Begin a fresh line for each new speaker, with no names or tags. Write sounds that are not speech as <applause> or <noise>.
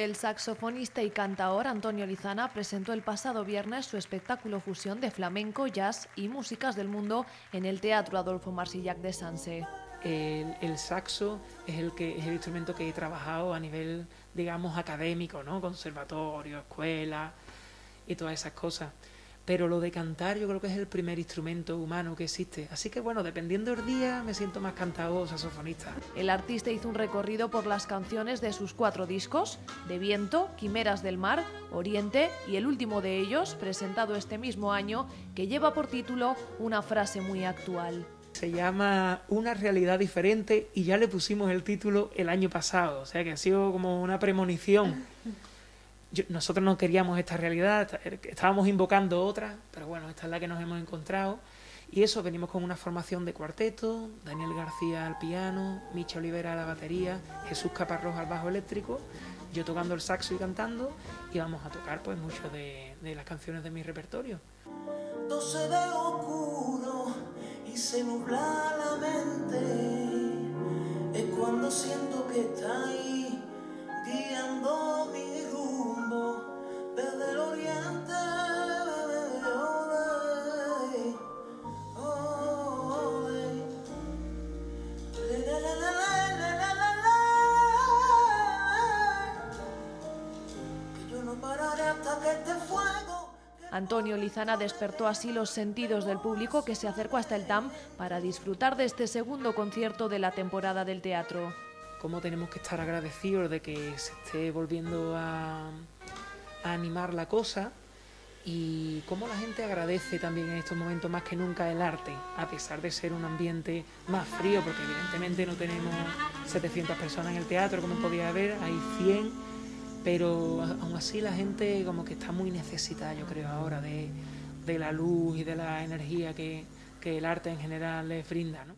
El saxofonista y cantaor Antonio Lizana presentó el pasado viernes su espectáculo fusión de flamenco, jazz y músicas del mundo en el Teatro Adolfo Marsillac de Sanse.
El, saxo es el, es el instrumento que he trabajado a nivel, digamos, académico, ¿no? Conservatorio, escuela y todas esas cosas pero lo de cantar yo creo que es el primer instrumento humano que existe. Así que bueno, dependiendo del día me siento más cantado o saxofonista.
El artista hizo un recorrido por las canciones de sus cuatro discos, De Viento, Quimeras del Mar, Oriente y el último de ellos, presentado este mismo año, que lleva por título una frase muy actual.
Se llama Una realidad diferente y ya le pusimos el título el año pasado, o sea que ha sido como una premonición <laughs> nosotros no queríamos esta realidad, estábamos invocando otra, pero bueno, esta es la que nos hemos encontrado. Y eso, venimos con una formación de cuarteto, Daniel García al piano, Micha Olivera a la batería, Jesús Caparrós al bajo eléctrico, yo tocando el saxo y cantando, y vamos a tocar pues muchas de, las canciones de mi repertorio.
se ve oscuro y se nubla la mente, es cuando siento que está
Antonio Lizana despertó así los sentidos del público que se acercó hasta el TAM para disfrutar de este segundo concierto de la temporada del teatro.
Cómo tenemos que estar agradecidos de que se esté volviendo a, animar la cosa y cómo la gente agradece también en estos momentos más que nunca el arte, a pesar de ser un ambiente más frío, porque evidentemente no tenemos 700 personas en el teatro como podía haber, hay 100, pero aún así la gente como que está muy necesitada, yo creo, ahora de, la luz y de la energía que, que el arte en general les brinda. ¿no?